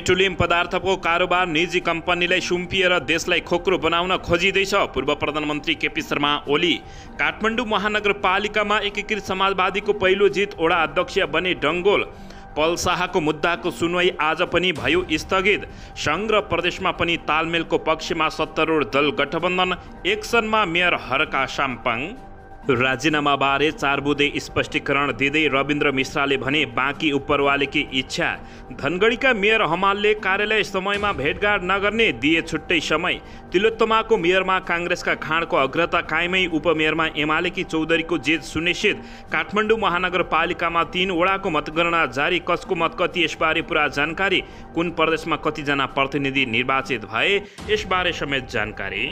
Petroleum पदार्थको कारोबार निजी कम्पनीलाई सुम्पिएर देशलाई खोक्रो बनाउन खोजिँदैछ। पूर्व प्रधानमन्त्री केपी शर्मा ओली। काठमाडौँ महानगरपालिकामा एकीकृत समाजवादीको पहिलो जित ओडा अध्यक्ष बने डङ्गोल। पल शाहको मुद्दाको सुनवाई आज पनि भयो स्थगित। सङ्घ र प्रदेशमा पनि तालमेलको पक्षमा सत्तारूढ दल गठबन्धन। एक्सनमा मेयर हरका साम्पाङ। राजीनामाबारे चार बुँदे स्पष्टीकरण दिँदै रविन्द्र मिश्राले भने बाँकी उपरवालेकी इच्छा। धनगढीका मेयर हमालले कार्यालय समयमा भेटघाट नगर्ने दिए छुट्टै समय। तिलोत्तमाको मेयरमा काङ्ग्रेसका खाँडको अग्रता कायमै उपमेयरमा एमालेकी चौधरीको जित सुनिश्चित। काठमाडौँ महानगरपालिकामा तीन वडाको मतगणना जारी कसको मत कति यसबारे पुरा जानकारी कुन प्रदेशमा कतिजना प्रतिनिधि निर्वाचित भए यसबारे समेत जानकारी।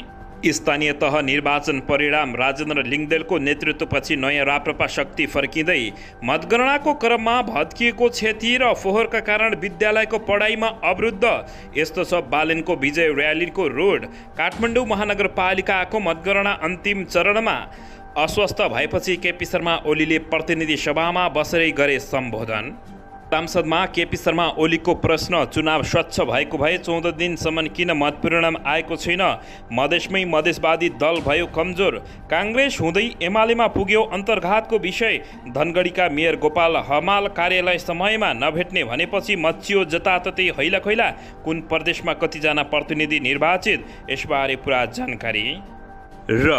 स्थानीय तह निर्वाचन परिणाम राजेन्द्र लिङ्गदेलको नेतृत्वपछि नयाँ राप्रपा शक्ति फर्किँदै मतगणनाको क्रममा भत्किएको क्षति र फोहोरका कारण विद्यालयको पढाइमा अवरुद्ध। यस्तो छ बालेनको विजय र्यालीको रोड। काठमाडौँ महानगरपालिकाको मतगणना अन्तिम चरणमा अस्वस्थ भएपछि केपी शर्मा ओलीले प्रतिनिधि सभामा बसेरै गरे सम्बोधन। सांसदमा केपी शर्मा ओलीको प्रश्न चुनाव स्वच्छ भएको भए चौध दिनसम्म किन मतपरिणाम आएको छैन? मधेसमै मधेसवादी दल भयो कमजोर। काङ्ग्रेस हुँदै एमालेमा पुग्यो अन्तर्घातको विषय। धनगढीका मेयर गोपाल हमाल कार्यालय समयमा नभेट्ने भनेपछि मचियो जताततै हैलाखैला। कुन प्रदेशमा कतिजना प्रतिनिधि निर्वाचित? यसबारे पुरा जानकारी। र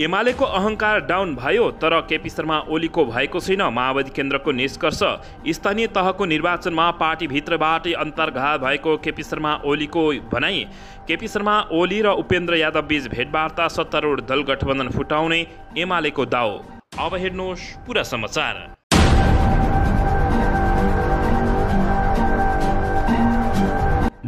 एमालेको अहङ्कार डाउन भयो तर केपी शर्मा ओलीको भएको छैन। माओवादी केन्द्रको निष्कर्ष स्थानीय तहको निर्वाचनमा पार्टीभित्रबाटै अन्तर्घात भएको केपी शर्मा ओलीको भनाइ केपी शर्मा ओली र उपेन्द्र यादव बीच भेटवार्ता सत्तारूढ दल गठबन्धन फुटाउने एमालेको दाउ। अब हेर्नुहोस् पुरा समाचार।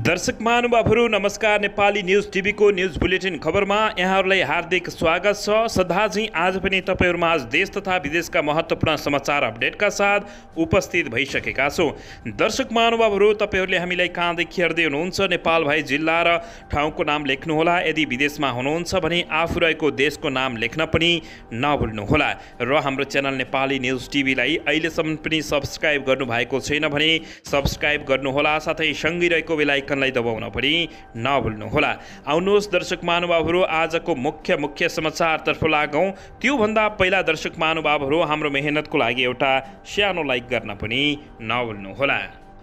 दर्शक महानुभावहरू नमस्कार। नेपाली न्युज टिभीको न्युज बुलेटिन खबरमा यहाँहरूलाई हार्दिक स्वागत छ। सदा चाहिँ आज पनि तपाईँहरूमा आज देश तथा विदेशका महत्त्वपूर्ण समाचार अपडेटका साथ उपस्थित भइसकेका छौँ। दर्शक महानुभावहरू तपाईँहरूले हामीलाई कहाँदेखि हेर्दै हुनुहुन्छ? नेपाल भाइ जिल्ला र ठाउँको नाम लेख्नुहोला। यदि विदेशमा हुनुहुन्छ भने आफू रहेको देशको नाम लेख्न पनि नभुल्नुहोला। र हाम्रो च्यानल नेपाली न्युज टिभीलाई अहिलेसम्म पनि सब्सक्राइब गर्नुभएको छैन भने सब्सक्राइब गर्नुहोला। साथै सँगै रहेको बेला आइकनलाई दबाउन पनि नभुल्नुहोला आउनुहोस् दर्शक महानुभावहरू आजको मुख्य मुख्य समाचारतर्फ लागौँ। त्योभन्दा पहिला दर्शक महानुभावहरू हाम्रो मेहनतको लागि एउटा सानो लाइक गर्न पनि नभुल्नुहोला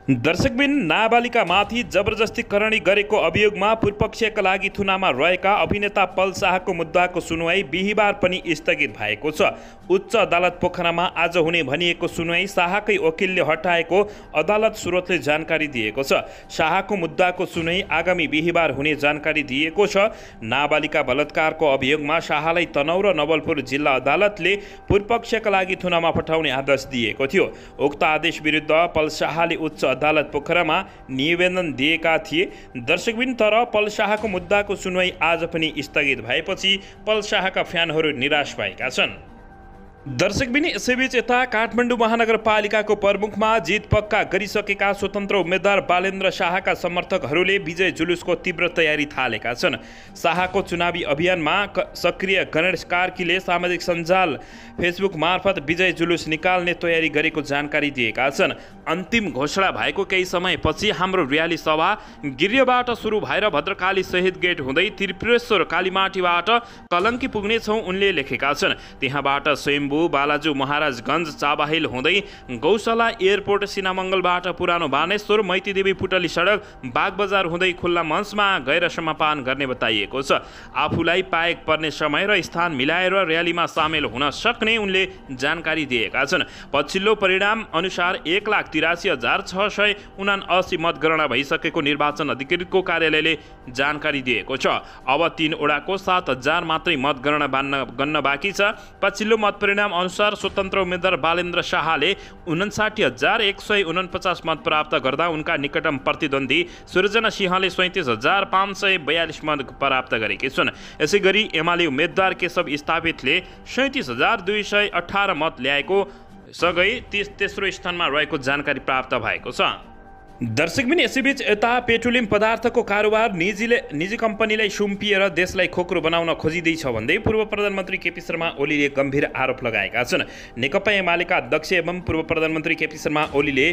दर्शकबिन नाबालिकामाथि जबरजस्ती करणी गरेको अभियोगमा पूर्वपक्षका लागि थुनामा रहेका अभिनेता पल शाहको मुद्दाको सुनवाई बिहिबार पनि स्थगित भएको छ। उच्च अदालत पोखरामा आज हुने भनिएको सुनवाई शाहकै वकिलले हटाएको अदालत स्रोतले जानकारी दिएको छ। शाहको मुद्दाको सुनवाई आगामी बिहिबार हुने जानकारी दिएको छ। नाबालिका बलात्कारको अभियोगमा शाहलाई तनौ र नवलपुर जिल्ला अदालतले पूर्वपक्षका लागि थुनामा पठाउने आदेश दिएको थियो। उक्त आदेश विरुद्ध पल शाहले उच्च अदालत पोखरामा निवेदन दिएका थिए। दर्शकबिन तर पल शाहको मुद्दाको सुनवाई आज पनि स्थगित भएपछि पल शाहका फ्यानहरू निराश भएका छन्। दर्शकबिन यसैबीच यता काठमाडौँ महानगरपालिकाको प्रमुखमा जित पक्का गरिसकेका स्वतन्त्र उम्मेद्वार बालेन्द्र शाहका समर्थकहरूले विजय जुलुसको तीव्र तयारी थालेका छन्। शाहको चुनावी अभियानमा सक्रिय गणेश कार्कीले सामाजिक सञ्जाल फेसबुक मार्फत विजय जुलुस निकाल्ने तयारी गरेको जानकारी दिएका छन्। अन्तिम घोषणा भएको केही समयपछि हाम्रो र्याली सभा गिर्यबाट सुरु भएर भद्रकाली शहीद गेट हुँदै त्रिपुरेश्वर कालीमाटीबाट कलङ्की पुग्नेछौँ उनले लेखेका छन्। त्यहाँबाट स्वयं शम्भु बालाजु महाराजगञ्ज चाबाहिल हुँदै गौशाला एयरपोर्ट सिनामङ्गलबाट पुरानो बानेश्वर मैतीदेवी पुटली सडक बागबजार हुँदै खुल्ला मञ्चमा गएर समापान गर्ने बताइएको छ। आफूलाई पाएक पर्ने समय र स्थान मिलाएर र्यालीमा सामेल हुन सक्ने उनले जानकारी दिएका छन्। पछिल्लो परिणाम अनुसार एक लाख तिरासी हजार छ सय उना असी मतगणना भइसकेको निर्वाचन अधिकृतको कार्यालयले जानकारी दिएको छ। अब तिनवटाको सात हजार मात्रै मतगणना बान्न गन्न बाँकी छ। पछिल्लो मत परिणाम परिणाम अनुसार स्वतन्त्र उम्मेद्वार बालेन्द्र शाहले उन्साठी हजार एक सय उनपचास मत प्राप्त गर्दा उनका निकटम प्रतिद्वन्दी सृजना सिंहले सैँतिस हजार पाँच सय बयालिस मत प्राप्त गरेकी छन्। यसै गरी एमाले उम्मेद्वार केशव स्थापितले सैँतिस हजार दुई सय अठार मत ल्याएको सँगै तेस्रो स्थानमा रहेको जानकारी प्राप्त भएको छ। दर्शक पनि यसैबीच यता पेट्रोलियम पदार्थको कारोबार निजीले निजी कम्पनीलाई सुम्पिएर देशलाई खोक्रो बनाउन खोजिँदैछ भन्दै पूर्व प्रधानमन्त्री केपी शर्मा ओलीले गम्भीर आरोप लगाएका छन्। नेकपा एमालेका अध्यक्ष एवं पूर्व प्रधानमन्त्री केपी शर्मा ओलीले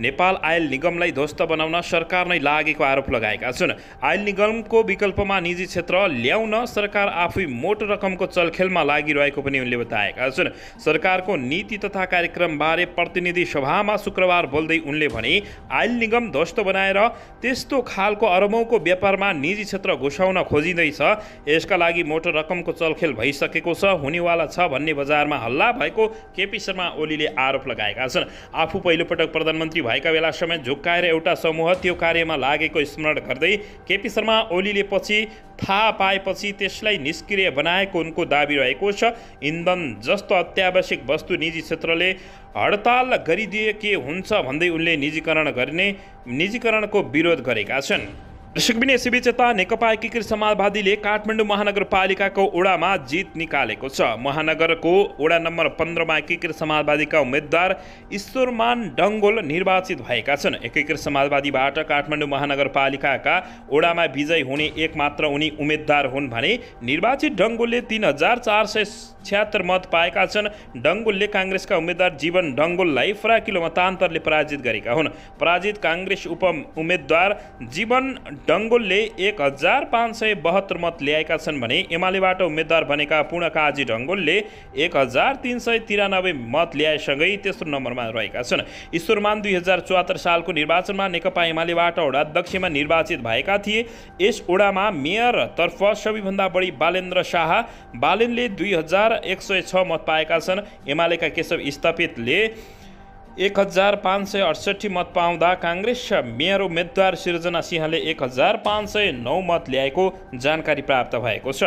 नेपाल आयल निगमलाई ध्वस्त बनाउन सरकार नै लागेको आरोप लगाएका छन्। आयल निगमको विकल्पमा निजी क्षेत्र ल्याउन सरकार आफै मोटो रकमको चलखेलमा लागिरहेको पनि उनले बताएका छन्। सरकारको नीति तथा कार्यक्रमबारे प्रतिनिधि सभामा शुक्रबार बोल्दै उनले भने आयल निगम ध्वस्त बनाएर त्यस्तो खालको अरबौँको व्यापारमा निजी क्षेत्र घुसाउन खोजिँदैछ। यसका लागि मोटो रकमको चलखेल भइसकेको छ हुनेवाला छ भन्ने बजारमा हल्ला भएको केपी शर्मा ओलीले आरोप लगाएका छन्। आफू पहिलोपटक प्रधानमन्त्री भएका बेला समेत झुक्काएर एउटा समूह त्यो कार्यमा लागेको स्मरण गर्दै केपी शर्मा ओलीले पछि थाहा पाएपछि त्यसलाई निष्क्रिय बनाएको उनको दावी रहेको छ। इन्धन जस्तो अत्यावश्यक वस्तु निजी क्षेत्रले हडताल गरिदिए के हुन्छ भन्दै उनले निजीकरण गर्ने निजीकरणको विरोध गरेका छन्। दर्शकबिन यता नेकपा एकीकृत समाजवादीले काठमाडौँ महानगरपालिकाको ओडामा जित निकालेको छ। महानगरको ओडा नम्बर पन्ध्रमा एकीकृत समाजवादीका उम्मेद्वार ईश्वरमान डङ्गोल निर्वाचित भएका छन्। एकीकृत समाजवादीबाट काठमाडौँ महानगरपालिकाका ओडामा विजय हुने एक मात्र उनी उम्मेद्वार हुन् भने निर्वाचित डङ्गोलले तिन हजार चार सय छ्यात्तर मत पाएका छन्। डङ्गोलले काङ्ग्रेसका उम्मेद्वार जीवन डङ्गोललाई फराकिलो मतान्तरले पराजित गरेका हुन्। पराजित काङ्ग्रेस उप उम्मेद्वार जीवन डङ्गोलले एक हजार पाँच सय बहत्तर मत ल्याएका छन् भने एमालेबाट उम्मेद्वार बनेका पूर्णकाजी डङ्गोलले एक हजार तिन सय तिरानब्बे मत ल्याएसँगै तेस्रो नम्बरमा रहेका छन्। ईश्वरमान दुई हजार चौहत्तर सालको निर्वाचनमा नेकपा एमालेबाट अध्यक्षमा निर्वाचित भएका थिए। यस ओडामा मेयरतर्फ सबैभन्दा बढी बालेन्द्र शाह बालेनले दुई हजार एक सय छ मत पाएका छन्। एमालेका केशव स्थापितले एक हजार पाँच सय अडसट्ठी मत पाउँदा काङ्ग्रेस मेयर उम्मेद्वार सिर्जना सिंहले एक हजार पाँच सय नौ मत ल्याएको जानकारी प्राप्त भएको छ।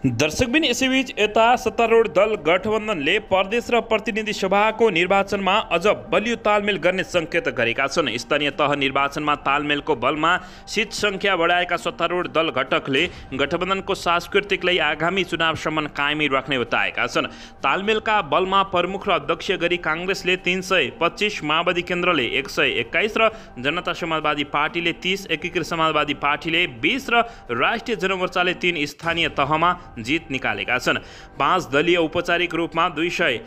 दर्शकबिन यसैबीच यता सत्तारूढ दल गठबन्धनले प्रदेश र प्रतिनिधि सभाको निर्वाचनमा अझ बलियो तालमेल गर्ने सङ्केत गरेका छन्। स्थानीय तह निर्वाचनमा तालमेलको बलमा सिट सङ्ख्या बढाएका सत्तारूढ दल घटकले गठबन्धनको सांस्कृतिकलाई आगामी चुनावसम्म कायमी राख्ने बताएका छन्। तालमेलका बलमा प्रमुख र अध्यक्ष गरी काङ्ग्रेसले तिन सय पच्चिस माओवादी केन्द्रले एक सय एक्काइस र जनता समाजवादी पार्टीले तिस एकीकृत समाजवादी पार्टीले बिस र राष्ट्रिय जनमोर्चाले तिन स्थानीय तहमा जित निकालेका छन्। पाँच दलीय औपचारिक रूपमा दुई सय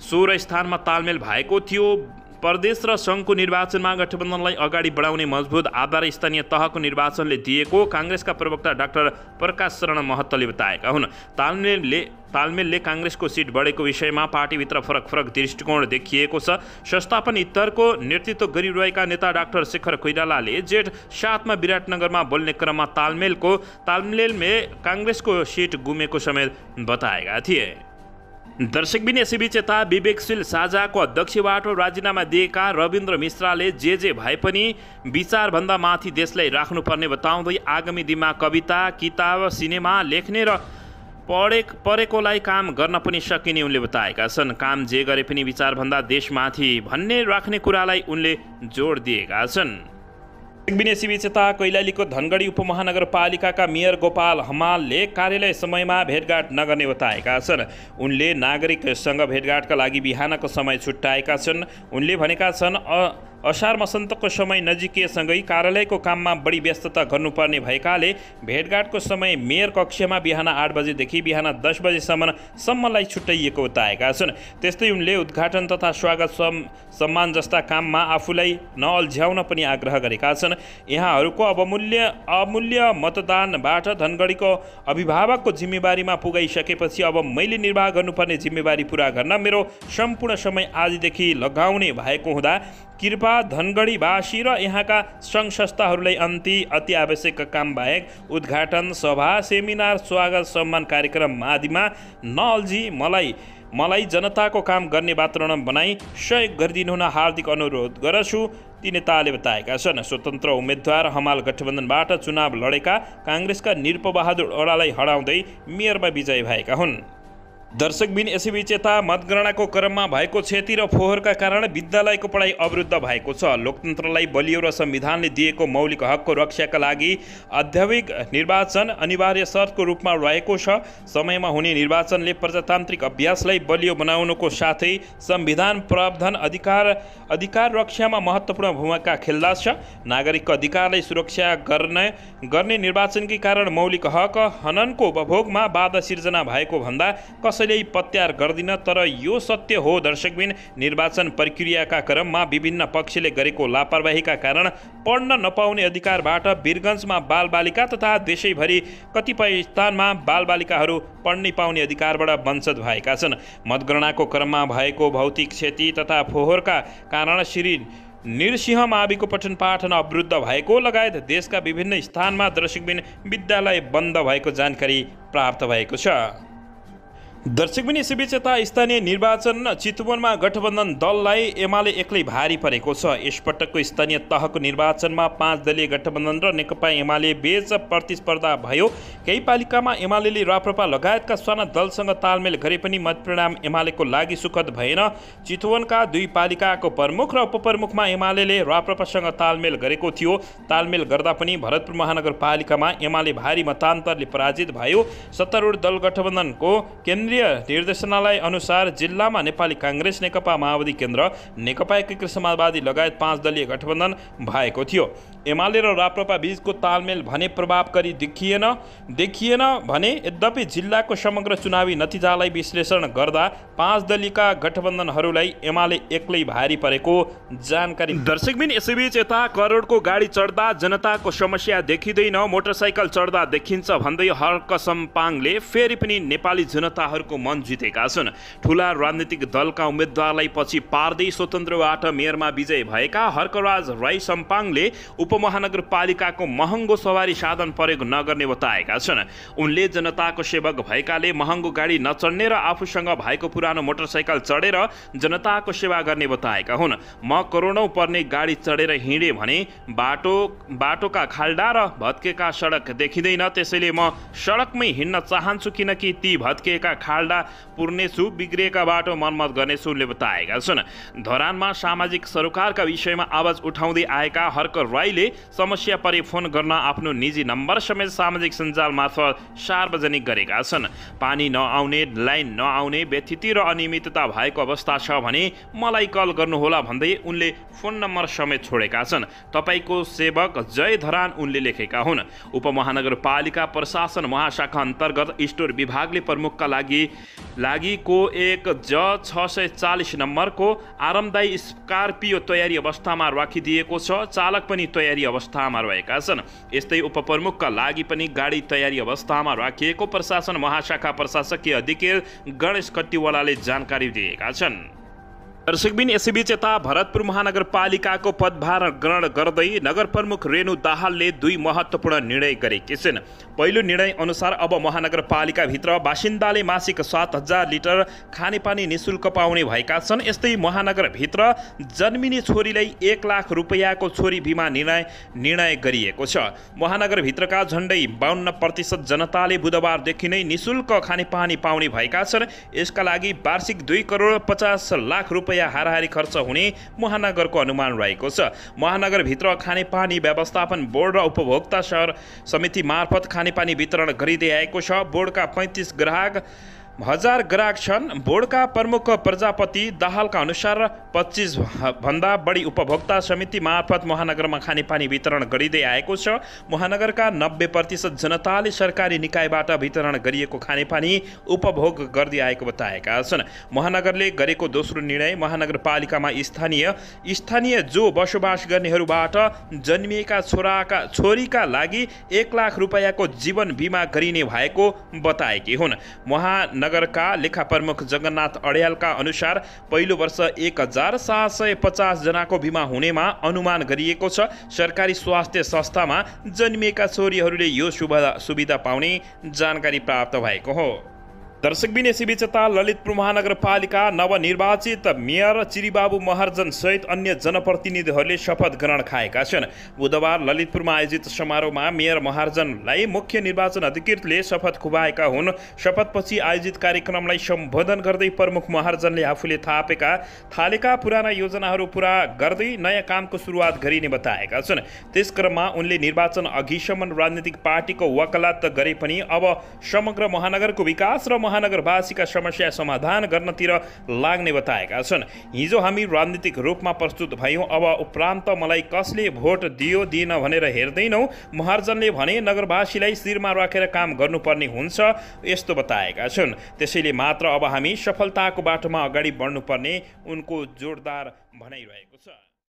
सोह्र स्थानमा तालमेल भएको थियो। प्रदेश र सङ्घको निर्वाचनमा गठबन्धनलाई अगाडि बढाउने मजबुत आधार स्थानीय तहको निर्वाचनले दिएको काङ्ग्रेसका प्रवक्ता डाक्टर प्रकाश शरण महत्तले बताएका हुन्। तालमेलले तालमेलले काङ्ग्रेसको सिट बढेको विषयमा पार्टीभित्र फरक फरक दृष्टिकोण देखिएको छ। संस्थापन इत्तरको नेतृत्व गरिरहेका नेता डाक्टर शेखर कोइरालाले जेठ सातमा विराटनगरमा बोल्ने क्रममा तालमेलको तालमेलले काङ्ग्रेसको सिट गुमेको समेत बताएका थिए। दर्शकबिन यसैबीच यता विवेकशील साझाको अध्यक्षबाट राजीनामा दिएका रविन्द्र मिश्राले जे जे भए पनि विचारभन्दा माथि देशलाई राख्नुपर्ने बताउँदै आगामी दिनमा कविता किताब सिनेमा लेख्ने र पढे परेकोलाई काम गर्न पनि सकिने उनले बताएका छन्। काम जे गरे पनि विचारभन्दा देशमाथि भन्ने राख्ने कुरालाई उनले जोड दिएका छन्। विनेसीबीच यता कैलालीको धनगढी उपमहानगरपालिकाका मेयर गोपाल हमालले कार्यालय समयमा भेटघाट नगर्ने बताएका छन्। उनले नागरिकसँग भेटघाटका लागि बिहानको समय छुट्याएका छन्। उनले भनेका छन् असार मसन्तको समय नजिकिएसँगै कार्यालयको काममा बढी व्यस्तता गर्नुपर्ने भएकाले भेटघाटको समय मेयर कक्षमा बिहान आठ बजेदेखि बिहान दस बजेसम्म सम्मलाई छुट्याइएको बताएका छन्। त्यस्तै उनले उद्घाटन तथा स्वागत सम सम्मान जस्ता काममा आफूलाई नअल्झ्याउन पनि आग्रह गरेका छन्। यहाँहरूको अवमूल्य अमूल्य मतदानबाट धनगढीको अभिभावकको जिम्मेवारीमा पुगाइसकेपछि अब मैले निर्वाह गर्नुपर्ने जिम्मेवारी पुरा गर्न मेरो सम्पूर्ण समय आजदेखि लगाउने भएको हुँदा कृपा धनगढीवासी र यहाँका सङ्घ संस्थाहरूलाई अन्ति अति आवश्यक काम बाहेक उद्घाटन सभा सेमिनार स्वागत सम्मान कार्यक्रम आदिमा नअल्झी मलाई मलाई जनताको काम गर्ने वातावरण बनाई सहयोग गरिदिनु हुन हार्दिक अनुरोध गर्छु ती नेताले बताएका छन् स्वतन्त्र उम्मेद्वार हमाल गठबन्धनबाट चुनाव लडेका काङ्ग्रेसका निरपबहादुर ओडालाई हराउँदै मेयरमा विजय भएका हुन्। दर्शकबिन यसैबीच यता मतगणनाको क्रममा भएको क्षति र फोहोरका कारण विद्यालयको पढाइ अवरुद्ध भएको छ। लोकतन्त्रलाई बलियो र संविधानले दिएको मौलिक हकको रक्षाका लागि आध्यात्मिक निर्वाचन अनिवार्य शर्तको रूपमा रहेको छ। समयमा हुने निर्वाचनले प्रजातान्त्रिक अभ्यासलाई बलियो बनाउनुको साथै संविधान प्रावधान अधिकार अधिकार रक्षामा महत्त्वपूर्ण भूमिका खेल्दछ। नागरिकको अधिकारलाई सुरक्षा गर्ने गर्ने निर्वाचनकै कारण मौलिक हक हननको उपभोगमा बाधा सिर्जना भएको भन्दा कसैले पत्यार गर्दिन तर यो सत्य हो दर्शकबिन। निर्वाचन प्रक्रियाका क्रममा विभिन्न पक्षले गरेको लापरवाहीका कारण पढ्न नपाउने अधिकारबाट वीरगन्जमा बालबालिका तथा देशैभरि कतिपय स्थानमा बालबालिकाहरू पढ्नै पाउने अधिकारबाट वञ्चित भएका छन्। मतगणनाको क्रममा भएको भौतिक क्षति तथा फोहोरका कारण श्री निरसिंह माविको पठन पाठन अवरुद्ध भएको लगायत देशका विभिन्न स्थानमा दर्शकबिन विद्यालय बन्द भएको जानकारी प्राप्त भएको छ। दर्शकबिन यसैबीच यता स्थानीय निर्वाचन चितवनमा गठबन्धन दललाई एमाले एक्लै भारी परेको छ। यसपटकको स्थानीय तहको निर्वाचनमा पाँच दलीय गठबन्धन र नेकपा एमाले बीच प्रतिस्पर्धा भयो। केही पालिकामा एमाले राप्रपा लगायतका साना दलसँग तालमेल गरे पनि मतपरिणाम एमालेको लागि सुखद भएन। चितवनका दुई पालिकाको प्रमुख र उपप्रमुखमा एमाले राप्रपासँग तालमेल गरेको थियो। तालमेल गर्दा पनि भरतपुर महानगरपालिकामा एमाले भारी मतान्तरले पराजित भयो। सत्तारूढ दल गठबन्धनको केन्द्र केन्द्रीय निर्देशनालय अनुसार जिल्लामा नेपाली काङ्ग्रेस नेकपा माओवादी केन्द्र नेकपा एकीकृत समाजवादी लगायत पाँच दलीय गठबन्धन भएको थियो। एमाले र राप्रपा बिचको तालमेल भने प्रभावकारी देखिएन देखिएन भने यद्यपि जिल्लाको समग्र चुनावी नतिजालाई विश्लेषण गर्दा पाँच दलीयका गठबन्धनहरूलाई एमाले एक्लै भारी परेको जानकारी दर्शकबिन यसैबीच यता करोडको गाडी चढ्दा जनताको समस्या देखिँदैन मोटरसाइकल चढ्दा देखिन्छ भन्दै हर्क सम्पाङले फेरि पनि नेपाली जनताहरूको मन जितेका छन्। ठुला राजनीतिक दलका उम्मेद्वारलाई पछि पार्दै स्वतन्त्रबाट मेयरमा विजय भएका हर्कराज राई सम्पाङले उप उपमहानगरपालिकाको महँगो सवारी साधन प्रयोग नगर्ने बताएका छन्। उनले जनताको सेवक भएकाले महँगो गाडी नचढ्ने र आफूसँग भएको पुरानो मोटरसाइकल चढेर जनताको सेवा गर्ने बताएका हुन्। म करोडौँ पर्ने गाडी चढेर हिँडेँ भने बाटो बाटोका खाल्डा र भत्केका सडक देखिँदैन। त्यसैले म सडकमै हिँड्न चाहन्छु किनकि ती भत्किएका खाल्डा पुर्नेछु बिग्रिएका बाटो मर्मत गर्नेछु उनले बताएका छन्। धरानमा सामाजिक सरोकारका विषयमा आवाज उठाउँदै आएका हर्क राईले समस्या परे फोन गर्न आफ्नो निजी नम्बर समेत सामाजिक सञ्जाल मार्फत सार्वजनिक गरेका छन्। पानी नआउने लाइन नआउने व्यथिति र अनियमितता भएको अवस्था छ भने मलाई कल गर्नुहोला भन्दै उनले फोन नम्बर समेत छोडेका छन्। तपाईँको सेवक जय धरान उनले लेखेका हुन्। उपमहानगरपालिका प्रशासन महाशाखा अन्तर्गत स्टोर विभागले प्रमुखका लागि लागिको एक ज छ सय चालिस नम्बरको आरामदायी स्कार्पियो तयारी अवस्थामा राखिदिएको छ। चालक पनि तयारी तयारी अवस्थामा रहेका छन्। यस्तै उपप्रमुखका लागि पनि गाडी तयारी अवस्थामा राखिएको प्रशासन महाशाखा प्रशासकीय अधिकारी गणेश कट्टीवालाले जानकारी दिएका छन्। दर्शकबिन यसैबीच यता भरतपुर महानगरपालिकाको पदभार ग्रहण गर्दै नगर प्रमुख रेणु दाहालले दुई महत्त्वपूर्ण निर्णय गरेकी छिन् पहिलो निर्णय अनुसार अब महानगरपालिकाभित्र बासिन्दाले मासिक सात हजार लिटर खानेपानी निशुल्क पाउने भएका छन्। यस्तै महानगरभित्र जन्मिने छोरीलाई एक लाख रुपियाँको छोरी बिमा निर्णय निर्णय गरिएको छ। महानगरभित्रका झन्डै बाहन्न प्रतिशत जनताले बुधबारदेखि नै निशुल्क खानेपानी पाउने भएका छन्। यसका लागि वार्षिक दुई करोड पचास लाख रुपियाँ रुपियाँ हाराहारी खर्च हुने महानगरको अनुमान रहेको छ। महानगरभित्र खानेपानी व्यवस्थापन बोर्ड र उपभोक्ता सहर समिति मार्फत खानेपानी वितरण गरिँदै आएको छ। बोर्डका पैँतिस ग्राहक हजार ग्राहक छन्। बोर्डका प्रमुख प्रजापति दाहालका अनुसार पच्चिस भन्दा बढी उपभोक्ता समिति मार्फत महानगरमा खानेपानी वितरण गरिँदै आएको छ। महानगरका नब्बे प्रतिशत जनताले सरकारी निकायबाट वितरण गरिएको खानेपानी उपभोग गर्दै आएको बताएका छन्। महानगरले गरेको दोस्रो निर्णय महानगरपालिकामा स्थानीय स्थानीय जो बसोबास गर्नेहरूबाट जन्मिएका छोराका छोरीका लागि एक लाख रुपियाँको जीवन बिमा गरिने भएको बताएकी हुन्। महानगर नगरका लेखा प्रमुख जगन्नाथ अड्यालका अनुसार पहिलो वर्ष एक हजार सात सय पचासजनाको बिमा हुनेमा अनुमान गरिएको छ। सरकारी स्वास्थ्य संस्थामा जन्मिएका छोरीहरूले यो सुविधा पाउने जानकारी प्राप्त भएको हो। दर्शकबिन यता ललितपुर महानगरपालिका नवनिर्वाचित मेयर चिरिबाबु महर्जन सहित अन्य जनप्रतिनिधिहरूले शपथ ग्रहण खाएका छन्। बुधबार ललितपुरमा आयोजित समारोहमा मेयर महार्जनलाई मुख्य निर्वाचन अधिकृतले शपथ खुबाएका हुन्। शपथपछि आयोजित कार्यक्रमलाई सम्बोधन गर्दै प्रमुख महार्जनले आफूले थापेका थालेका पुराना योजनाहरू पुरा गर्दै नयाँ कामको सुरुवात गरिने बताएका छन्। त्यस क्रममा उनले निर्वाचन अघिसम्म राजनीतिक पार्टीको वकालत गरे पनि अब समग्र महानगरको विकास र महानगरवासीका समस्या समाधान गर्नतिर लाग्ने बताएका छन्। हिजो हामी राजनीतिक रूपमा प्रस्तुत भयौँ अब उपरान्त मलाई कसले भोट दियो दिएन भनेर हेर्दैनौँ। महर्जनले भने नगरवासीलाई शिरमा राखेर काम गर्नुपर्ने हुन्छ यस्तो बताएका छन्। त्यसैले मात्र अब हामी सफलताको बाटोमा अगाडि बढ्नुपर्ने उनको जोरदार भनाइरहेको छ।